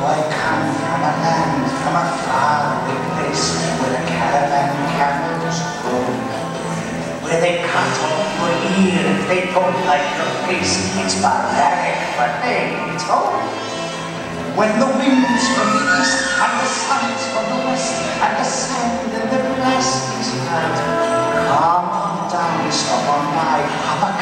I come from a land from a far away place where the caravan camels go, where they cut off your ear if they don't like your face. It's barbaric, but hey, it's home. When the winds from the east and the suns from the west and the sand and the blast is come calm down upon my heart.